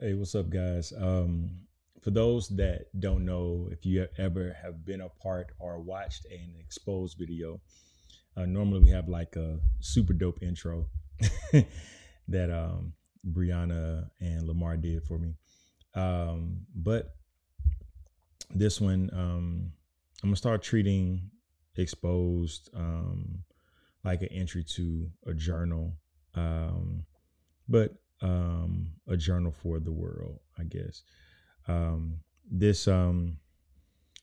Hey, what's up, guys? Um, for those that don't know, if you ever have been a part or watched an exposed video, uh, normally we have like a super dope intro that um, Brianna and Lamar did for me. Um, but this one, um, I'm gonna start treating exposed um, like an entry to a journal. Um, but um, a journal for the world, I guess. Um, this um,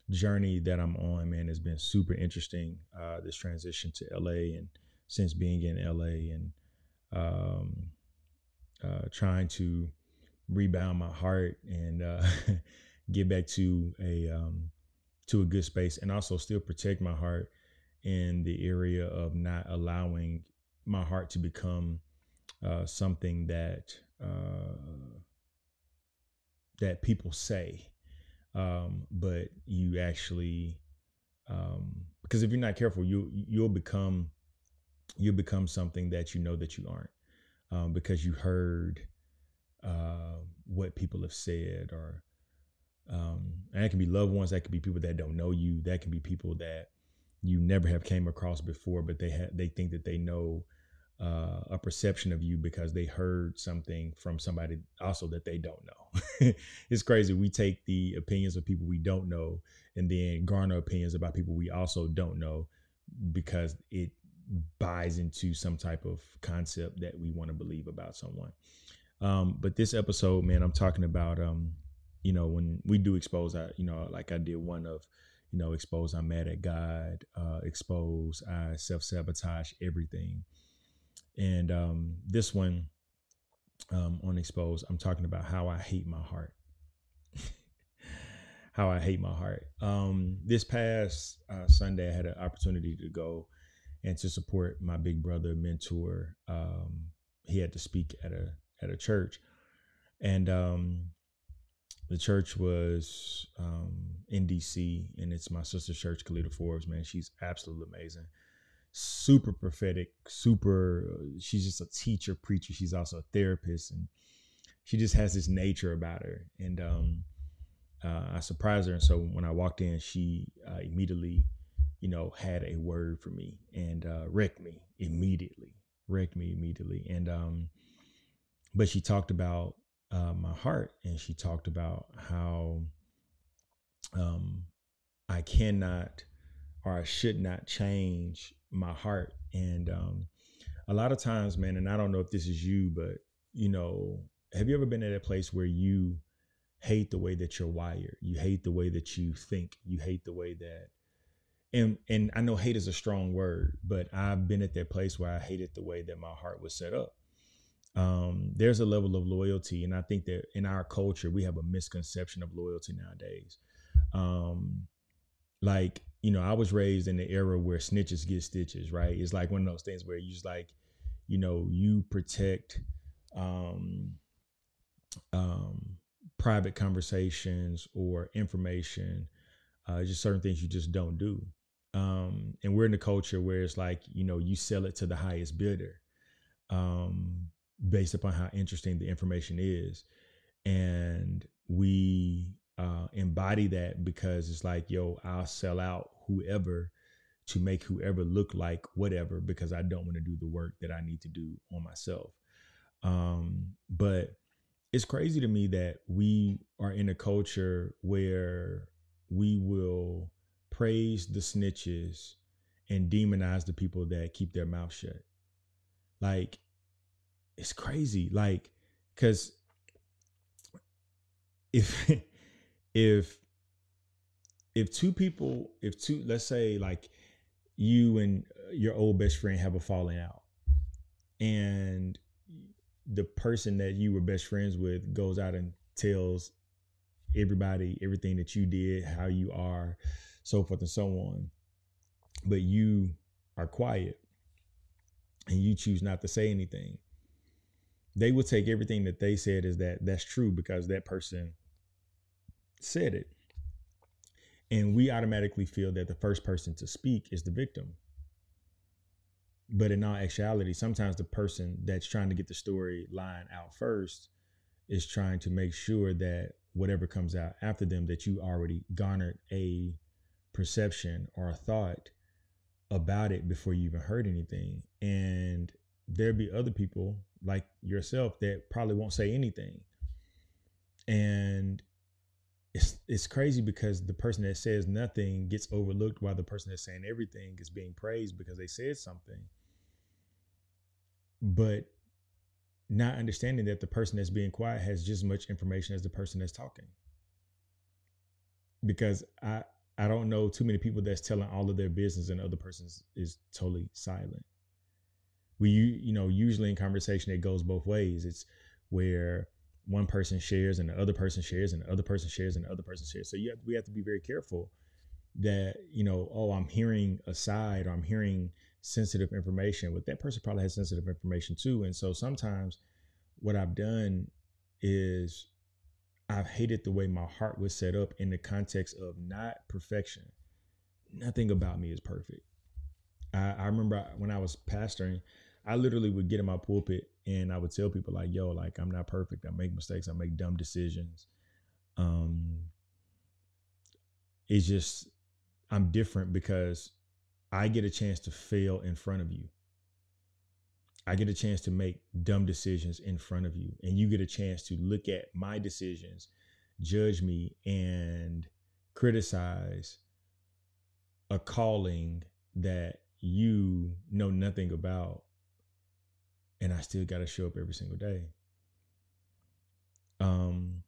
journey that I'm on, man, has been super interesting. Uh, this transition to LA and since being in LA and um, uh, trying to rebound my heart and uh, get back to a um, to a good space and also still protect my heart in the area of not allowing my heart to become uh, something that uh, that people say, um, but you actually um, because if you're not careful, you you'll become you'll become something that you know that you aren't um, because you heard uh, what people have said or um, and that can be loved ones that can be people that don't know you that can be people that you never have came across before but they ha- they think that they know uh, a perception of you because they heard something from somebody also that they don't know. it's crazy. We take the opinions of people we don't know and then garner opinions about people we also don't know because it buys into some type of concept that we want to believe about someone. Um, but this episode, man, I'm talking about, um, you know, when we do expose, I, you know, like I did one of, you know, expose I'm mad at God, uh, expose I self sabotage everything and um, this one um, on Exposed, I'm talking about how I hate my heart. how I hate my heart. Um, this past uh, Sunday, I had an opportunity to go and to support my big brother mentor. Um, he had to speak at a at a church, and um, the church was um, in DC, and it's my sister's church, Kalita Forbes. Man, she's absolutely amazing super prophetic, super. She's just a teacher, preacher. She's also a therapist, and she just has this nature about her. And um, uh, I surprised her, and so when I walked in, she uh, immediately, you know, had a word for me and uh, wrecked me immediately, wrecked me immediately. And um, but she talked about uh, my heart, and she talked about how um, I cannot or I should not change my heart. And um, a lot of times, man, and I don't know if this is you, but you know, have you ever been at a place where you hate the way that you're wired? You hate the way that you think. You hate the way that and and I know hate is a strong word, but I've been at that place where I hated the way that my heart was set up. Um, there's a level of loyalty, and I think that in our culture we have a misconception of loyalty nowadays. Um, like you know, I was raised in the era where snitches get stitches, right? It's like one of those things where you just like, you know, you protect um um private conversations or information, uh just certain things you just don't do. Um and we're in a culture where it's like, you know, you sell it to the highest bidder. Um based upon how interesting the information is. And we uh, embody that because it's like, yo, I'll sell out whoever to make whoever look like whatever because I don't want to do the work that I need to do on myself. Um, but it's crazy to me that we are in a culture where we will praise the snitches and demonize the people that keep their mouth shut. Like, it's crazy. Like, because if if if two people, if two, let's say like you and uh, your old best friend have a falling out, and the person that you were best friends with goes out and tells everybody everything that you did, how you are, so forth and so on, but you are quiet and you choose not to say anything, they will take everything that they said as that that's true because that person said it. And we automatically feel that the first person to speak is the victim. But in all actuality, sometimes the person that's trying to get the story line out first is trying to make sure that whatever comes out after them that you already garnered a perception or a thought about it before you even heard anything and there'll be other people like yourself that probably won't say anything and it's it's crazy because the person that says nothing gets overlooked while the person that's saying everything is being praised because they said something. But not understanding that the person that's being quiet has just as much information as the person that's talking. Because i i don't know too many people that's telling all of their business and other person's is totally silent. We you you know usually in conversation it goes both ways. It's where one person shares and the other person shares and the other person shares and the other person shares. So you have, we have to be very careful that you know oh i'm hearing a side or i'm hearing sensitive information. But that person probably has sensitive information too. And so sometimes what i've done is i've hated the way my heart was set up in the context of not perfection. Nothing about me is perfect. I, I remember when i was pastoring i literally would get in my pulpit and i would tell people like yo like i'm not perfect i make mistakes i make dumb decisions um it's just i'm different because I get a chance to fail in front of you. I get a chance to make dumb decisions in front of you. And you get a chance to look at my decisions, judge me, and criticize a calling that you know nothing about. And I still got to show up every single day. Um,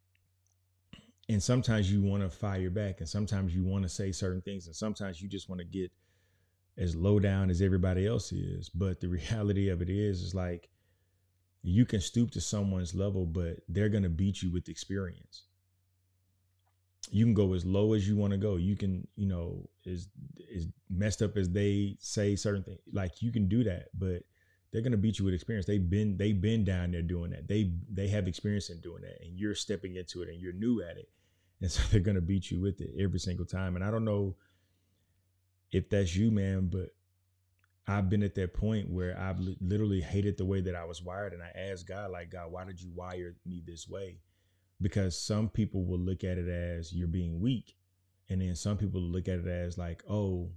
and sometimes you want to fire back, and sometimes you want to say certain things, and sometimes you just want to get as low down as everybody else is. But the reality of it is, is like you can stoop to someone's level, but they're gonna beat you with experience. You can go as low as you want to go. You can, you know, as as messed up as they say certain things, like you can do that, but they're gonna beat you with experience. They've been they've been down there doing that. They they have experience in doing that, and you're stepping into it, and you're new at it, and so they're gonna beat you with it every single time. And I don't know if that's you, man. But I've been at that point where I've li- literally hated the way that I was wired. And I asked God, like, God, why did you wire me this way? Because some people will look at it as you're being weak. And then some people look at it as like, oh,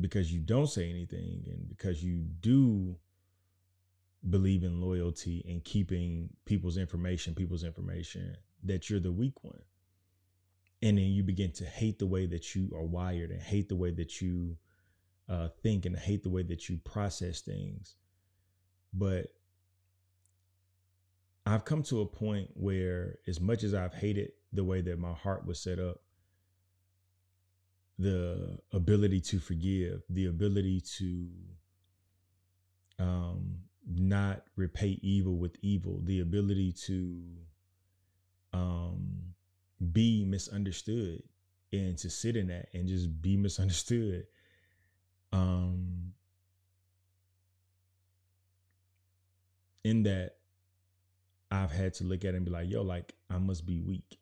because you don't say anything and because you do believe in loyalty and keeping people's information, people's information, that you're the weak one. And then you begin to hate the way that you are wired and hate the way that you uh, think and hate the way that you process things. But i've come to a point where as much as i've hated the way that my heart was set up the ability to forgive the ability to um, not repay evil with evil the ability to um, be misunderstood and to sit in that and just be misunderstood um in that I've had to look at it and be like, yo, like I must be weak.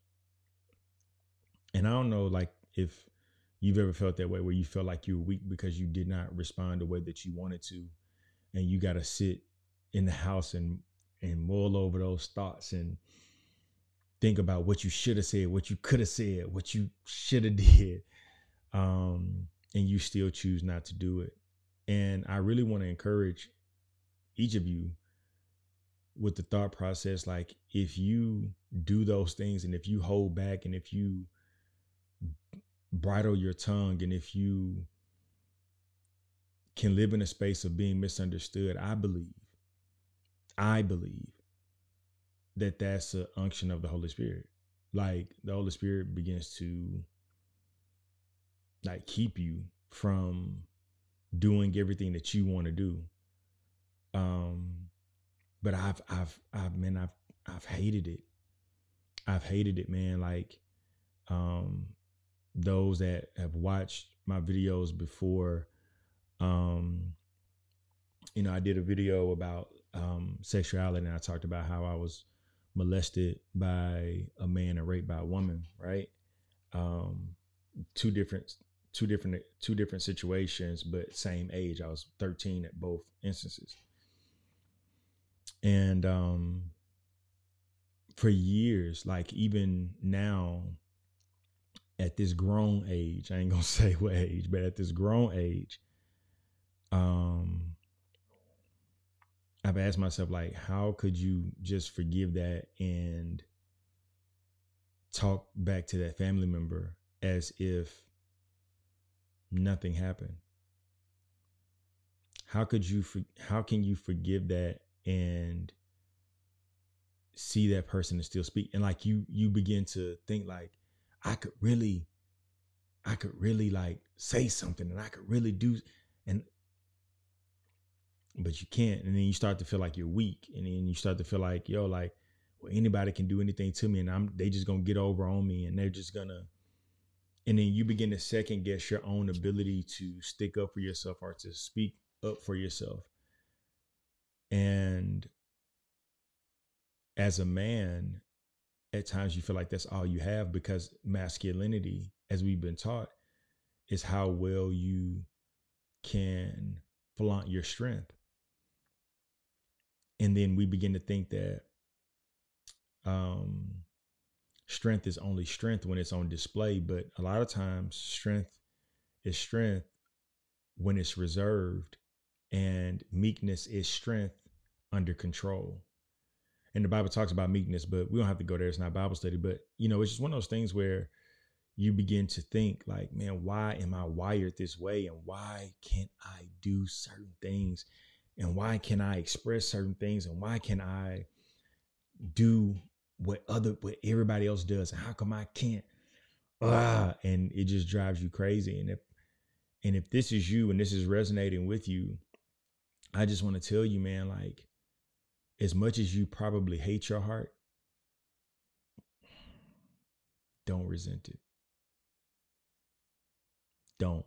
And I don't know like if you've ever felt that way where you felt like you were weak because you did not respond the way that you wanted to and you got to sit in the house and and mull over those thoughts and think about what you should have said, what you could have said, what you should have did, um, and you still choose not to do it. And I really want to encourage each of you with the thought process like if you do those things and if you hold back and if you bridle your tongue and if you can live in a space of being misunderstood, I believe, I believe that that's an unction of the Holy Spirit. Like the Holy Spirit begins to like keep you from doing everything that you want to do. Um, but I've, I've, I've, man, I've, I've hated it. I've hated it, man. Like, um, those that have watched my videos before, um, you know, I did a video about um, sexuality and I talked about how I was molested by a man and raped by a woman, right? Um, two different two different two different situations, but same age. I was 13 at both instances. And um for years, like even now at this grown age, I ain't gonna say what age, but at this grown age, um, I've asked myself, like, how could you just forgive that and talk back to that family member as if nothing happened? How could you, For, how can you forgive that and see that person and still speak? And like you, you begin to think like, I could really, I could really like say something and I could really do, and but you can't. And then you start to feel like you're weak. And then you start to feel like, yo, like, well, anybody can do anything to me and I'm they just gonna get over on me and they're just gonna and then you begin to second guess your own ability to stick up for yourself or to speak up for yourself. And as a man, at times you feel like that's all you have because masculinity, as we've been taught, is how well you can flaunt your strength. And then we begin to think that um, strength is only strength when it's on display but a lot of times strength is strength when it's reserved and meekness is strength under control and the bible talks about meekness but we don't have to go there. It's not bible study. But you know it's just one of those things where you begin to think like man why am i wired this way? And why can't i do certain things? And why can I express certain things? And why can I do what other what everybody else does? And how come I can't? Ah and it just drives you crazy. And if and if this is you and this is resonating with you I just want to tell you man like as much as you probably hate your heart don't resent it don't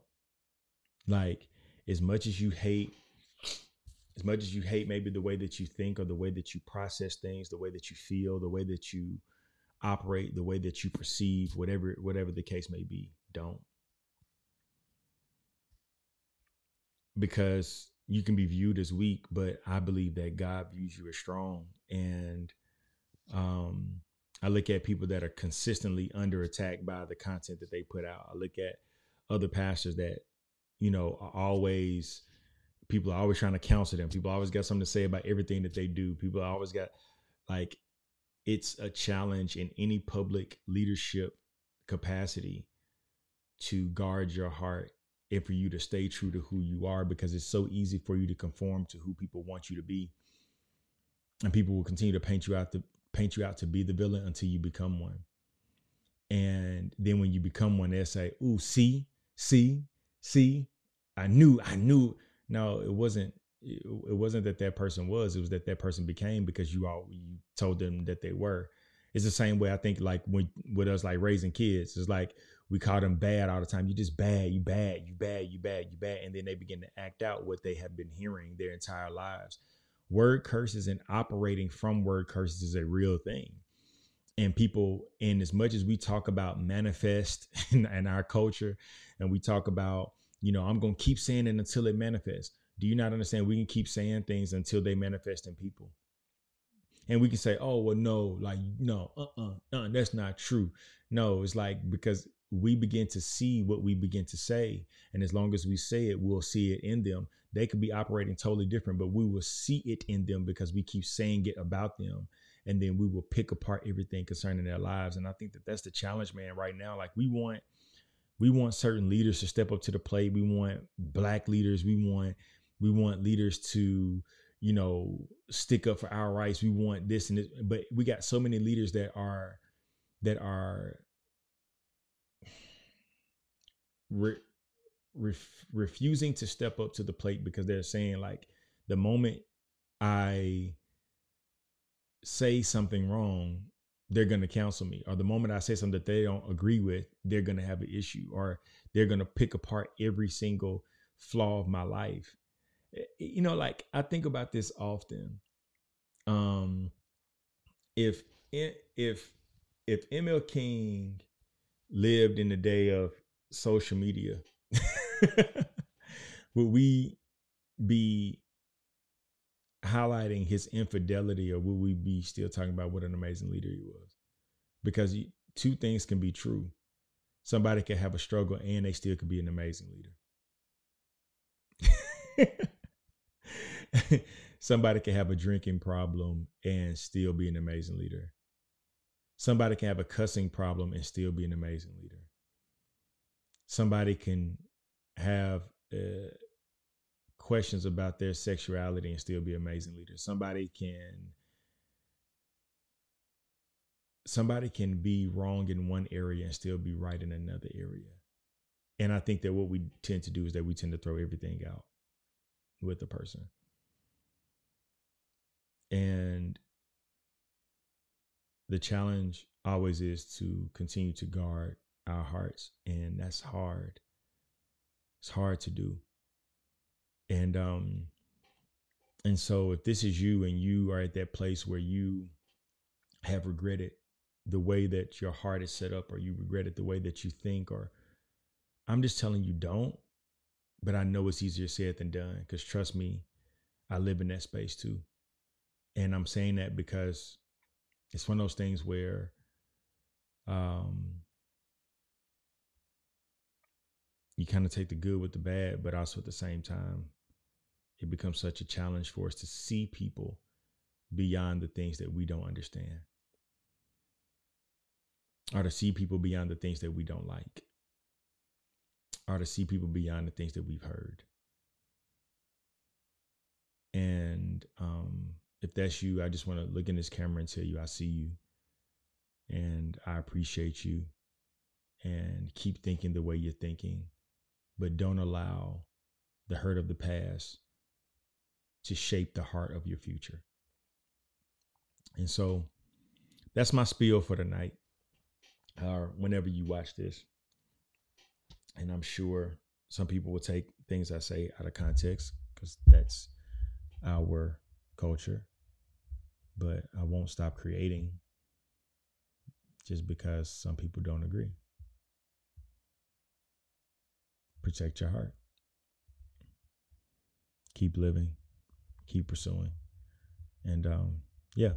like as much as you hate as much as you hate maybe the way that you think or the way that you process things, the way that you feel, the way that you operate, the way that you perceive, whatever whatever the case may be, don't. Because you can be viewed as weak, but I believe that God views you as strong. And um, I look at people that are consistently under attack by the content that they put out. I look at other pastors that, you know, are always people are always trying to counsel them. People always got something to say about everything that they do. People always got like it's a challenge in any public leadership capacity to guard your heart and for you to stay true to who you are because it's so easy for you to conform to who people want you to be. And people will continue to paint you out to paint you out to be the villain until you become one. And then when you become one, they'll say, Ooh, see, see, see, I knew, I knew no, it wasn't. It wasn't that that person was. It was that that person became because you all you told them that they were. It's the same way I think like when with us like raising kids. It's like we call them bad all the time. You just bad, you bad, you bad, you bad, you bad, and then they begin to act out what they have been hearing their entire lives. Word curses and operating from word curses is a real thing and people and as much as we talk about manifest in, in, our culture and we talk about you know, I'm going to keep saying it until it manifests. Do you not understand? We can keep saying things until they manifest in people. And we can say, oh, well, no, like, no, uh uh-uh, uh, that's not true. No, it's like because we begin to see what we begin to say. And as long as we say it, we'll see it in them. They could be operating totally different, but we will see it in them because we keep saying it about them. And then we will pick apart everything concerning their lives. And I think that that's the challenge, man, right now. Like, we want we want certain leaders to step up to the plate. We want black leaders. We want we want leaders to you know stick up for our rights. We want this and this, but we got so many leaders that are that are re- ref- refusing to step up to the plate because they're saying like the moment I say something wrong, they're going to counsel me. Or the moment i say something that they don't agree with they're going to have an issue. Or they're going to pick apart every single flaw of my life. Eh, eh, you know like i think about this often. Um if if if ml king lived in the day of social media would we be highlighting his infidelity, or would we be still talking about what an amazing leader he was? Because two things can be true. Somebody can have a struggle and they still could be an amazing leader. Somebody can have a drinking problem and still be an amazing leader. Somebody can have a cussing problem and still be an amazing leader. Somebody can have uh, questions about their sexuality and still be amazing leader. Somebody can somebody can be wrong in one area and still be right in another area. And I think that what we tend to do is that we tend to throw everything out with the person. And the challenge always is to continue to guard our hearts. And that's hard. It's hard to do. And um and so if this is you and you are at that place where you have regretted the way that your heart is set up or you regret it the way that you think or I'm just telling you don't. But I know it's easier said than done because trust me, I live in that space too. And I'm saying that because it's one of those things where um you kind of take the good with the bad, but also at the same time, it becomes such a challenge for us to see people beyond the things that we don't understand. Or to see people beyond the things that we don't like, or to see people beyond the things that we've heard. And um, if that's you, I just want to look in this camera and tell you I see you. And I appreciate you. And keep thinking the way you're thinking, but don't allow the hurt of the past to shape the heart of your future. And so that's my spiel for tonight or whenever you watch this. And I'm sure some people will take things I say out of context because that's our culture. But I won't stop creating just because some people don't agree. Protect your heart. Keep living. Keep pursuing. And um, yeah.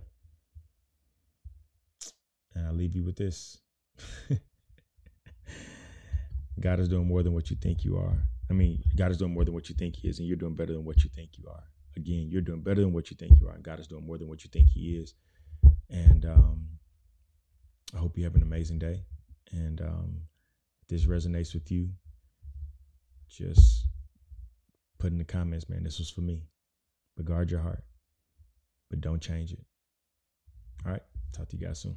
And I'll leave you with this. God is doing more than what you think you are. I mean, God is doing more than what you think He is, and you're doing better than what you think you are. Again, you're doing better than what you think you are, and God is doing more than what you think He is. And um, I hope you have an amazing day. And um, if this resonates with you, just put in the comments, man, this was for me. But guard your heart, but don't change it. All right. Talk to you guys soon.